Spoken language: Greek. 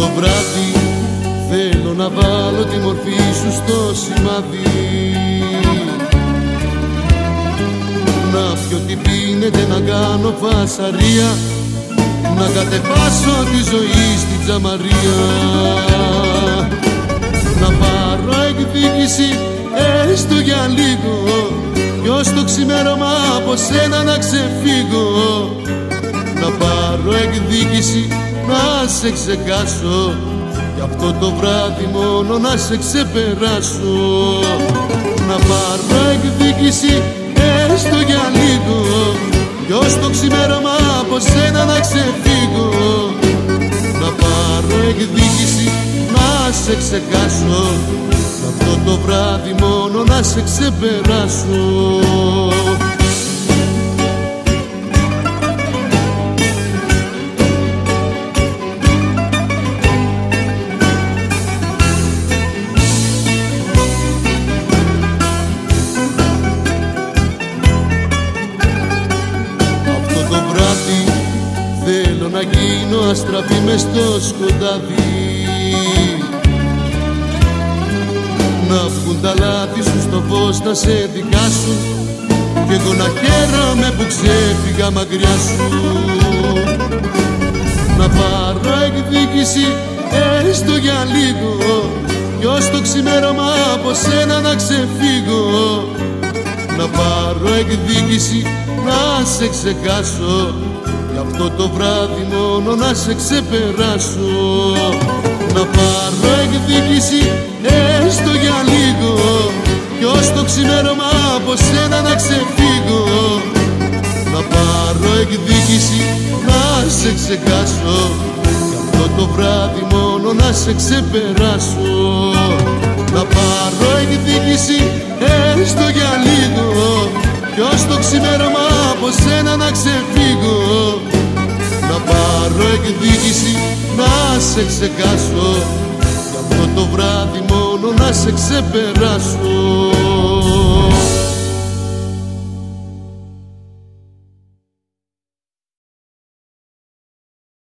το βράδυ. Θέλω να βάλω τη μορφή σου στο σημάδι. Να πιω τι πίνετε να κάνω φασαρία. Να κατεβάσω τη ζωή στην τζαμαρία. Να πάρω εκδίκηση έστω για λίγο. Κι ως το ξημέρωμα από σένα να ξεφύγω. Να πάρω εκδίκηση να σε ξεχάσω. Κι αυτό το βράδυ μόνο να σε ξεπεράσω. Να πάρω εκδίκηση έστω για λίγο Κι ως το ξημέρωμα από σένα να ξεφύγω. Να πάρω εκδίκηση να σε ξεχάσω. Κι αυτό το βράδυ μόνο να σε ξεπεράσω να γίνω αστραπή μες στο σκοτάδι. Να βγουν τα λάθη σου στο φως να σε δικάσουν. Κι εγώ να χαίρομαι που ξέφυγα μακριά σου. Να πάρω εκδίκηση έστω για λίγο Κι ως το ξημέρωμα από σένα να ξεφύγω. Να πάρω εκδίκηση να σε ξεχάσω. Γι' αυτό το βράδυ μόνο να σε ξεπεράσω. Να πάρω εκδίκηση έστω για λίγο Κι ως το ξημέρωμα από σένα να ξεφύγω. Να πάρω εκδίκηση να σε ξεχάσω. Γι' αυτό το βράδυ μόνο να σε ξεπεράσω. Να πάρω εκδίκηση Κι ως το ξημέρωμα από σένα να ξεφύγω. Να πάρω εκδίκηση να σε ξεχάσω. Γι' αυτό το βράδυ μόνο να σε ξεπεράσω